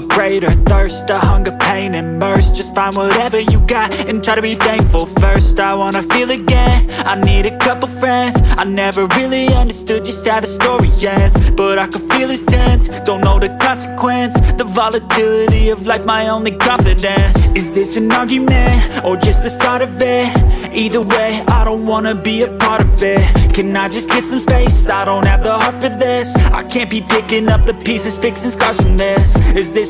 A greater thirst, a hunger, pain, mercy. Just find whatever you got and try to be thankful first. I wanna feel again, I need a couple friends. I never really understood just how the story ends But I can feel it's tense, don't know the consequence The volatility of life, my only confidence. Is this an argument, or just the start of it? Either way, I don't wanna be a part of it. Can I just get some space? I don't have the heart for this. I can't be picking up the pieces, fixing scars from this. Is this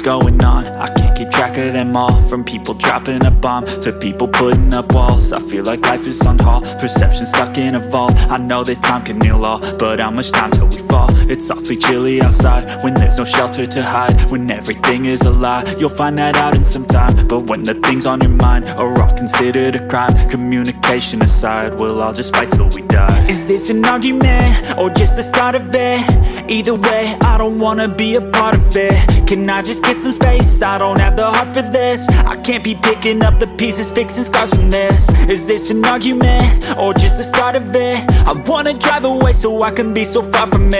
things going on. I can't keep track of them all. From people dropping a bomb To people putting up walls. I feel like life is on hold. Perception stuck in a vault. I know that time can heal all But how much time till we fall? It's awfully chilly outside When there's no shelter to hide When everything is a lie You'll find that out in some time But when the things on your mind Are all considered a crime Communication aside We'll all just fight till we die Is this an argument? Or just the start of it? Either way, I don't wanna be a part of it Can I just get some space? I don't have the heart for this I can't be picking up the pieces, fixing scars from this Is this an argument? Or just the start of it? I wanna drive away so I can be so far from it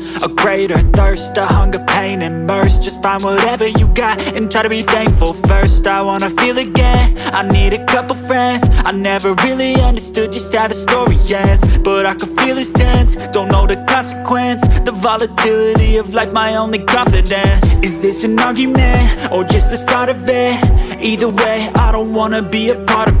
A greater thirst, a hunger, pain, mercy. Just find whatever you got and try to be thankful first. I wanna feel again, I need a couple friends. I never really understood just how the story ends But I can feel it's tense, don't know the consequence The volatility of life, my only confidence. Is this an argument, or just the start of it? Either way, I don't wanna be a part of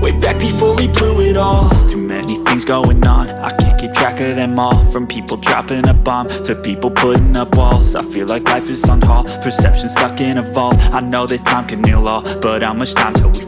Way back before we blew it all. Too many things going on. I can't keep track of them all. From people dropping a bomb To people putting up walls. I feel like life is on hold. Perception stuck in a vault. I know that time can heal all But how much time till we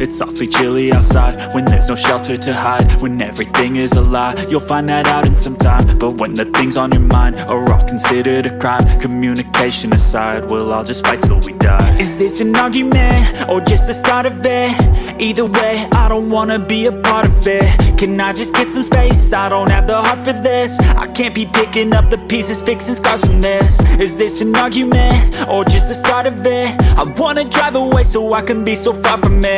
It's awfully chilly outside When there's no shelter to hide When everything is a lie You'll find that out in some time But when the things on your mind Are all considered a crime Communication aside We'll all just fight till we die Is this an argument? Or just the start of it? Either way, I don't wanna be a part of it Can I just get some space? I don't have the heart for this I can't be picking up the pieces, fixing scars from this Is this an argument? Or just the start of it? I wanna drive away so I can be so far from it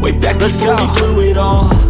Way back let's before we blew it all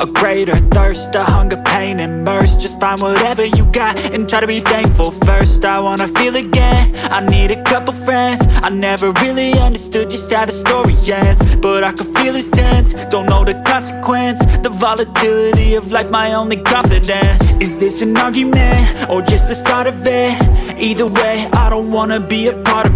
A greater thirst, a hunger, pain, mercy. Just find whatever you got and try to be thankful first. I wanna feel again, I need a couple friends. I never really understood just how the story ends But I can feel it's tense, don't know the consequence The volatility of life, my only confidence. Is this an argument, or just the start of it? Either way, I don't wanna be a part of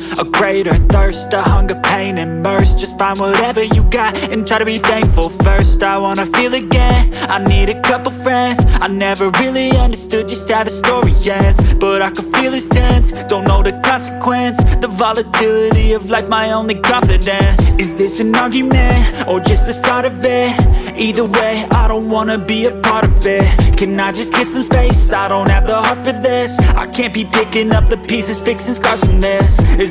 A greater thirst, a hunger, pain, mercy. Just find whatever you got and try to be thankful first. I wanna feel again, I need a couple friends. I never really understood just how the story ends But I can feel it's tense, don't know the consequence The volatility of life, my only confidence. Is this an argument, or just the start of it? Either way, I don't wanna be a part of it. Can I just get some space? I don't have the heart for this. I can't be picking up the pieces, fixing scars from this. Is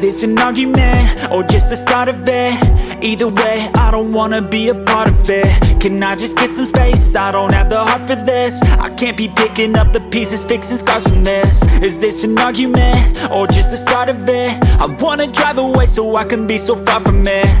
Is this an argument? Or just the start of it? Either way, I don't wanna be a part of it Can I just get some space? I don't have the heart for this I can't be picking up the pieces, fixing scars from this Is this an argument? Or just the start of it? I wanna drive away so I can be so far from it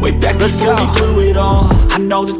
Way back Let's before we blew it all. I know that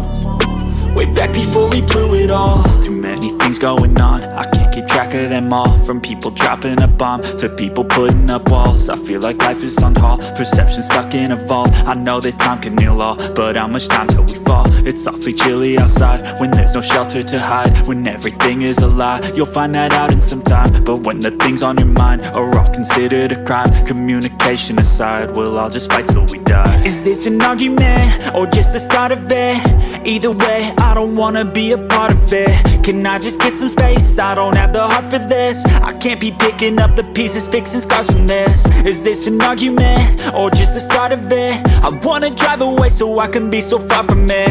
Way back before we blew it all. Too many things going on. I can't keep track of them all. From people dropping a bomb To people putting up walls. I feel like life is on hold. Perception stuck in a vault. I know that time can heal all But how much time till we fall? It's awfully chilly outside When there's no shelter to hide When everything is a lie You'll find that out in some time But when the things on your mind Are all considered a crime Communication aside We'll all just fight till we die Is this an argument? Or just the start of it? Either way, I don't wanna be a part of it Can I just get some space? I don't have the heart for this I can't be picking up the pieces, fixing scars from this Is this an argument? Or just the start of it? I wanna drive away so I can be so far from it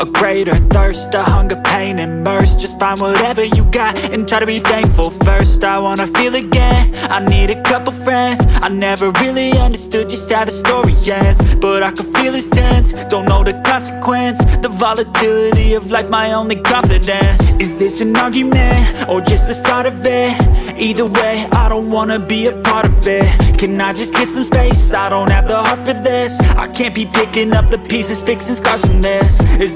A greater thirst, a hunger, pain, mercy. Just find whatever you got and try to be thankful first. I wanna feel again, I need a couple friends. I never really understood just how the story ends But I can feel it's tense, don't know the consequence The volatility of life, my only confidence. Is this an argument, or just the start of it? Either way, I don't wanna be a part of it. Can I just get some space? I don't have the heart for this. I can't be picking up the pieces, fixing scars from this. Is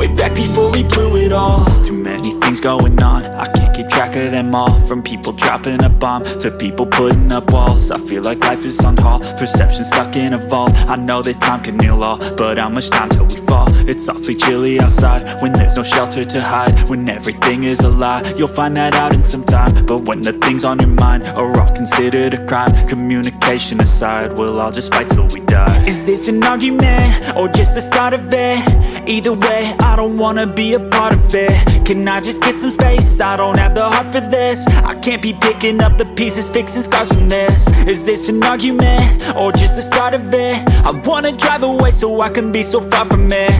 Way back before we blew it all. Too many things going on. I can't keep track of them all. From people dropping a bomb To people putting up walls. I feel like life is on hold. Perception stuck in a vault. I know that time can heal all But how much time till we fall? It's awfully chilly outside When there's no shelter to hide When everything is a lie You'll find that out in some time But when the things on your mind Are all considered a crime Communication aside We'll all just fight till we die Is this an argument or just the start of it? Either way, I don't wanna be a part of it Can I just get some space? I don't have the heart for this I can't be picking up the pieces, fixing scars from this Is this an argument or just the start of it? I wanna drive away so I can be so far from it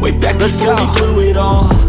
Way back Let's before go. we blew it all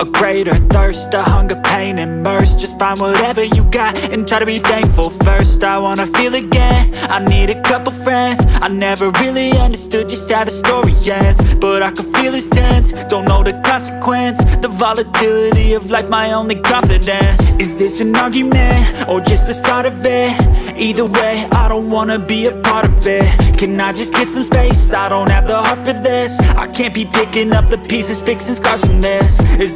A greater thirst, a hunger, pain, mercy. Just find whatever you got and try to be thankful first. I wanna feel again, I need a couple friends. I never really understood just how the story ends But I can feel it's tense, don't know the consequence The volatility of life, my only confidence. Is this an argument, or just the start of it? Either way, I don't wanna be a part of it. Can I just get some space? I don't have the heart for this. I can't be picking up the pieces, fixing scars from this. Is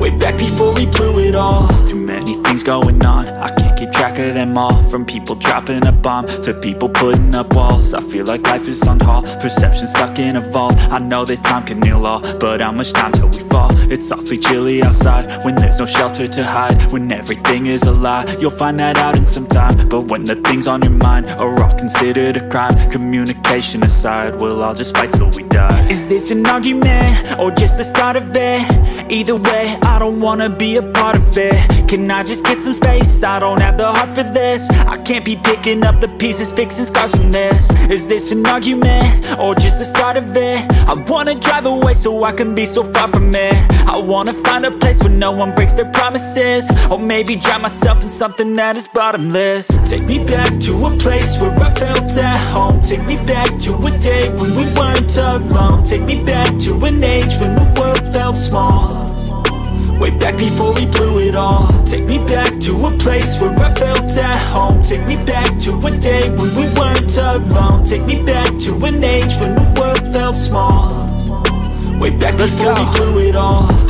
Way back before we blew it all. Too many things going on. I can't keep track of them all. From people dropping a bomb To people putting up walls. I feel like life is on hold. Perception stuck in a vault. I know that time can heal all But how much time till we fall? It's awfully chilly outside When there's no shelter to hide When everything is a lie You'll find that out in some time But when the things on your mind Are all considered a crime Communication aside We'll all just fight till we die Is this an argument? Or just the start of it? Either way, I don't wanna be a part of it Can I just get some space? I don't have the heart for this I can't be picking up the pieces, fixing scars from this Is this an argument? Or just the start of it? I wanna drive away so I can be so far from it I wanna find a place where no one breaks their promises. Or maybe drown myself in something that is bottomless. Take me back to a place where I felt at home. Take me back to a day when we weren't alone. Take me back to an age when the world felt small. Way back before we blew it all. Take me back to a place where I felt at home. Take me back to a day when we weren't alone. Take me back to an age when the world felt small Way back before we blew it all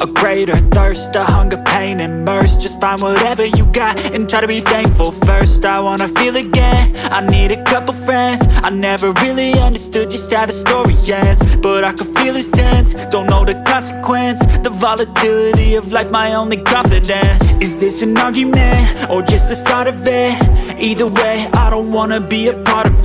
A greater thirst, a hunger, pain, mercy. Just find whatever you got and try to be thankful first. I wanna feel again, I need a couple friends. I never really understood just how the story ends But I can feel it's tense, don't know the consequence The volatility of life, my only confidence. Is this an argument, or just the start of it? Either way, I don't wanna be a part of